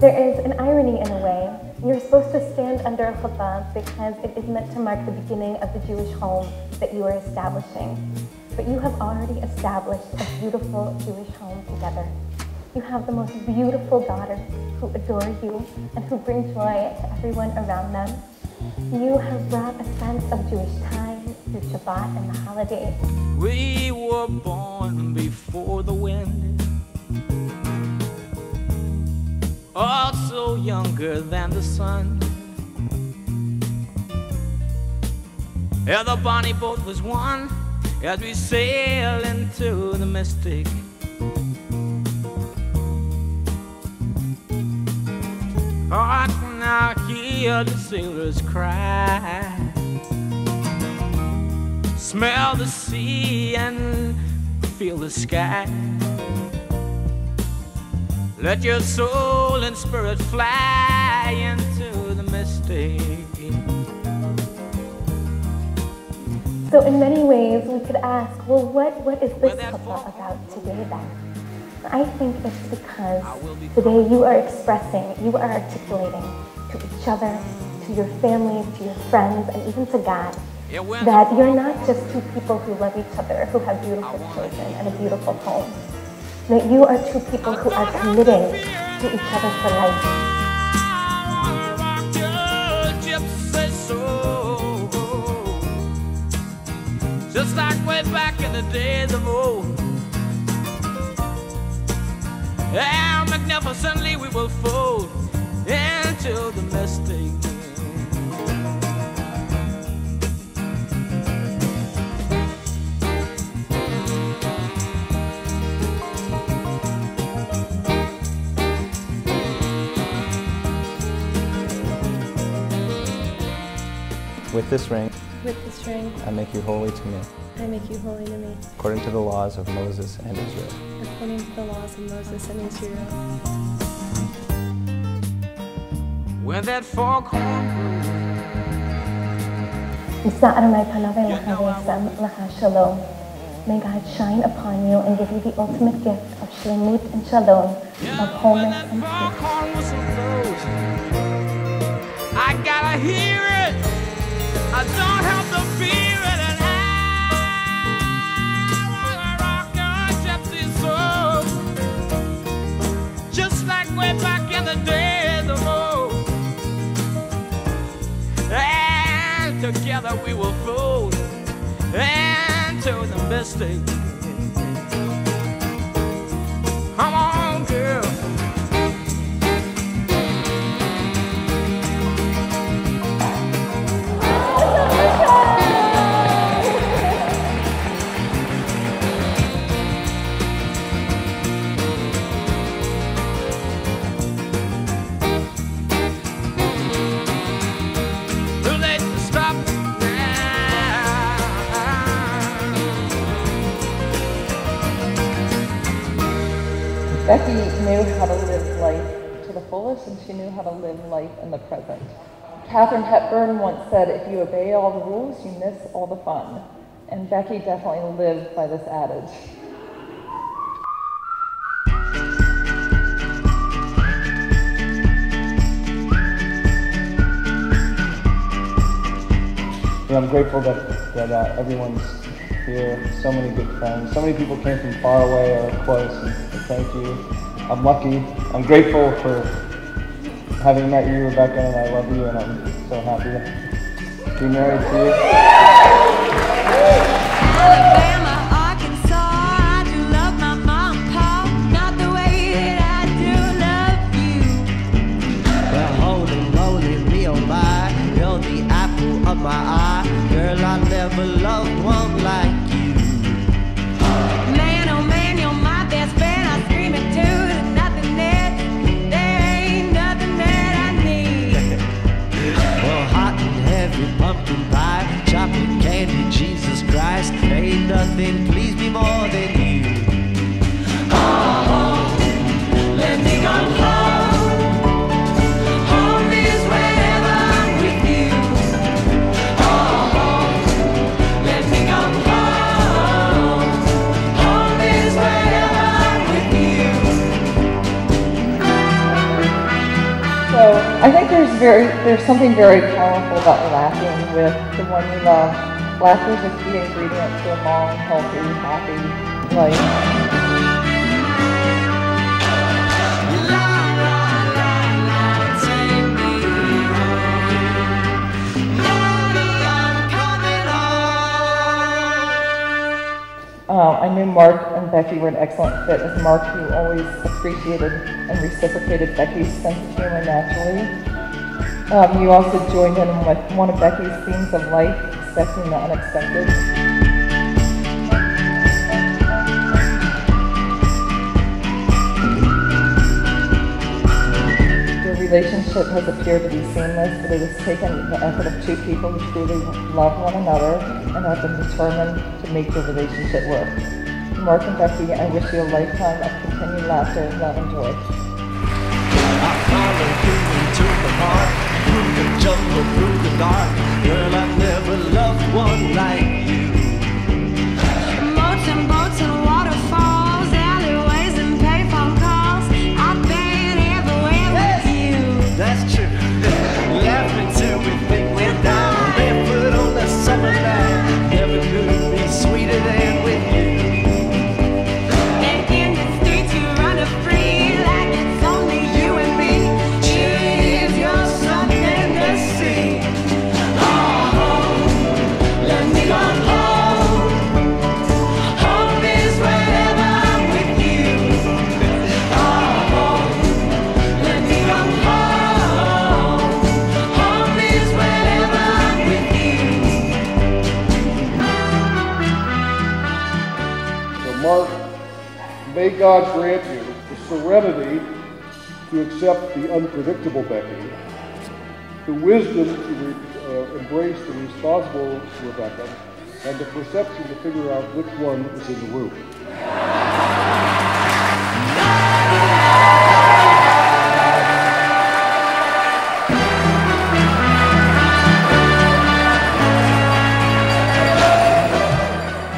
There is an irony in a way. You're supposed to stand under a chuppah because it is meant to mark the beginning of the Jewish home that you are establishing. But you have already established a beautiful Jewish home together. You have the most beautiful daughters who adore you and who bring joy to everyone around them. You have brought a sense of Jewish time through Shabbat and the holidays. We were born before the wind. Also younger than the sun. Yeah, the bonnie boat was won as we sail into the mystic. Oh, I can now hear the sailors cry. Smell the sea and feel the sky. Let your soul and spirit fly into the mystic. So in many ways, we could ask, well, what, what is this chuppah about today then? I think it's because today you are expressing, you are articulating to each other, to your families, to your friends, and even to God, that you're not just two people who love each other, who have beautiful children and a beautiful home. That you are two people who are committing to each other for life. Just like way back in the days of old. How magnificently we will fold into the With this ring, With this ring, I make you holy to me, I make you holy to me, according to the laws of Moses and Israel. according to the laws of Moses and Israel. When that foghorn Isa Adonai panav elecha v'yasem shalom. May God shine upon you and give you the ultimate gift of shlemut and shalom, of wholeness and peace. Together we will fold into the mystic. Becky knew how to live life to the fullest and she knew how to live life in the present. Katharine Hepburn once said, if you obey all the rules, you miss all the fun. And Becky definitely lived by this adage. You know, I'm grateful that, that uh, everyone's here, so many good friends. So many people came from far away or close, and, thank you. I'm lucky. I'm grateful for having met you, Rebecca, and I love you, and I'm so happy to be married to you. So I think there's very there's something very powerful about laughing with the one you love. Laughter is a key ingredient to a long, healthy, happy life. Knew Mark and Becky were an excellent fit as Mark, who always appreciated and reciprocated Becky's sense of humor naturally. Um, you also joined in with one of Becky's themes of life, accepting the unexpected. Your relationship has appeared to be seamless, but it has taken the effort of two people who truly love one another and have been determined to make the relationship work. Mark and Becky, I wish you a lifetime of continued laughter, love, and joy. I into the park, through the jungle, through the dark. Girl, I never loved one like you. God grant you the serenity to accept the unpredictable Becky, the wisdom to uh, embrace the responsible Rebecca, and the perception to figure out which one is in the room.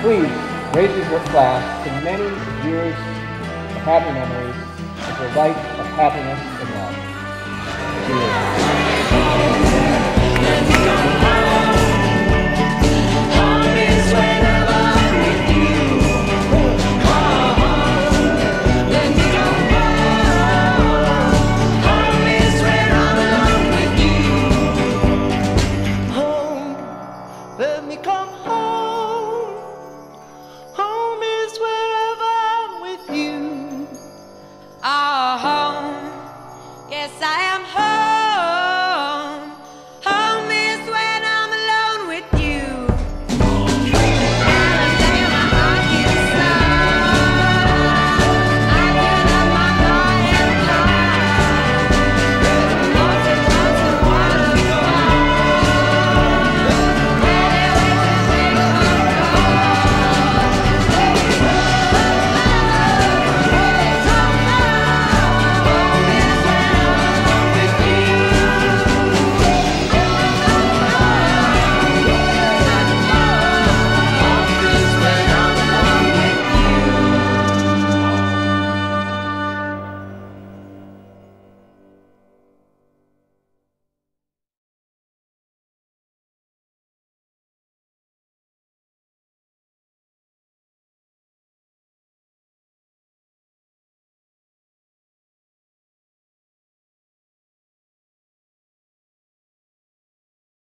Please raise your glass to many years happy memories of your life of happiness and love. Cheers.